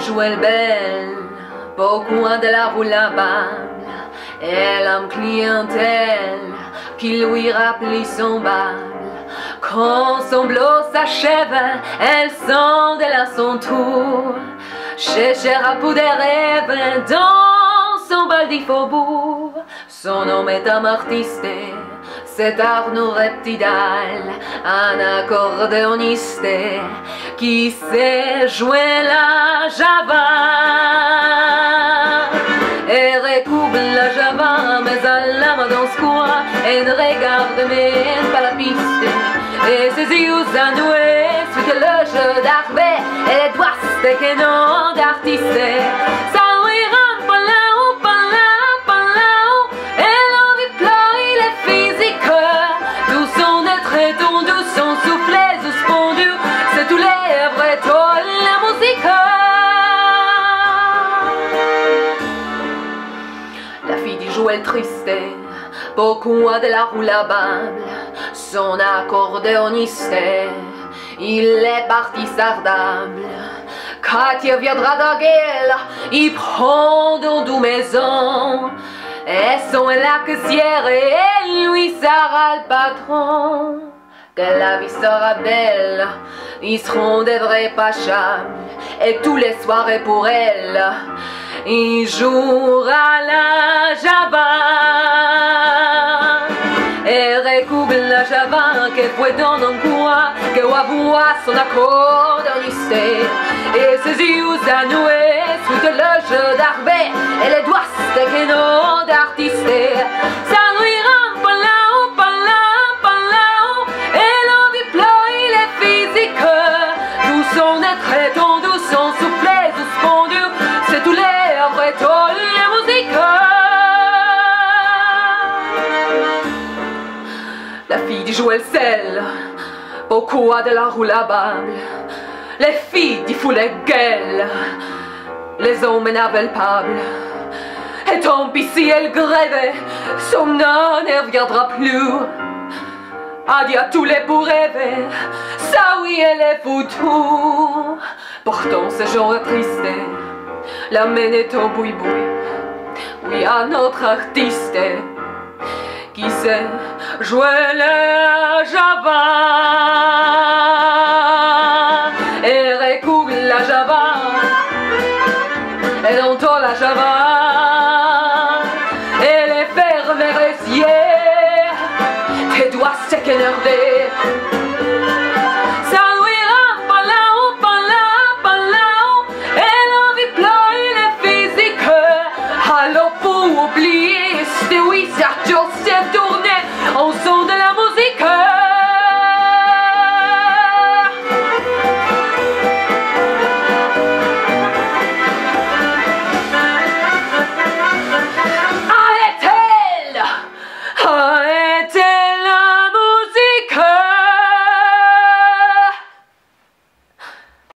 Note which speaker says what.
Speaker 1: jouait belle, beaucoup de la roue là-bas. Elle a une clientèle qui lui rappelle son bal. Quand son blot s'achève, elle de à son tour. Chercher à des rêves dans son bal du faubourg. Son nom est un artiste, c'est Arnaud Reptidal, un accordéoniste qui sait jouer la java. Et recouvre la java, mais elle la dans ce coin, et ne regarde même pas la piste. Et ses yeux annoués, suite le jeu d'arrivée, et les doigts que non triste, beaucoup de la roulabable, son accordéoniste, il est parti sardable. Katia viendra gueule, il prend dans deux maisons, et son la caissière et lui sera le patron. Que la vie sera belle, ils seront des vrais pachas, et tous les soirées pour elle, il jouera la java. Et recouvre la java que puedo non quoi, que voix son accord Et ses yeux anoués sous le jeu d'arbe, et les doigts non d'artiste. La fille du Joël Sel, beaucoup de la roulabable. Les filles du foulet gueule, les hommes inavalables. Et tant pis si elle grève, son nom ne reviendra plus. Adieu à tous les pour rêver, ça oui elle est foutue. Pourtant ce est triste, la mène est au boui-boui. Oui à notre artiste qui sait jouer le java. Et recouvre la java. Et dans la java. Et les fermes tes doigts énervés